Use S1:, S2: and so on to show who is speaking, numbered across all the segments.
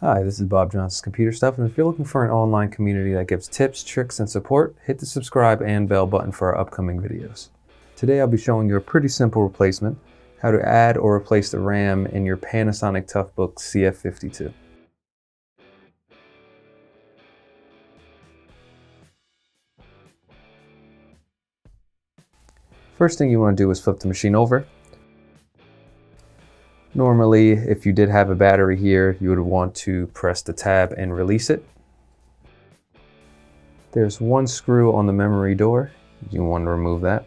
S1: Hi, this is Bob Johnson's Computer Stuff, and if you're looking for an online community that gives tips, tricks, and support, hit the subscribe and bell button for our upcoming videos. Today I'll be showing you a pretty simple replacement, how to add or replace the RAM in your Panasonic Toughbook CF52. First thing you want to do is flip the machine over Normally, if you did have a battery here, you would want to press the tab and release it. There's one screw on the memory door. You want to remove that.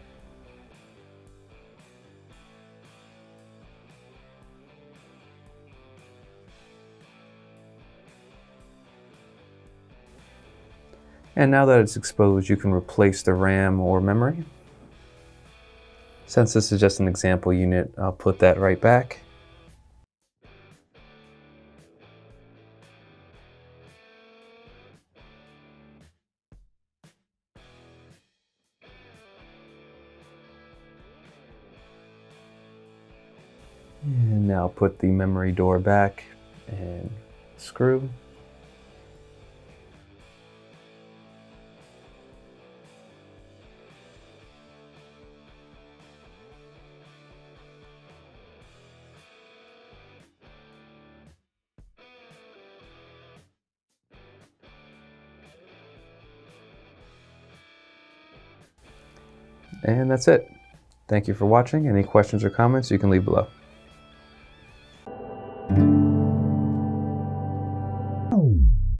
S1: And now that it's exposed, you can replace the RAM or memory. Since this is just an example unit, I'll put that right back. And now put the memory door back and screw. And that's it. Thank you for watching. Any questions or comments you can leave below.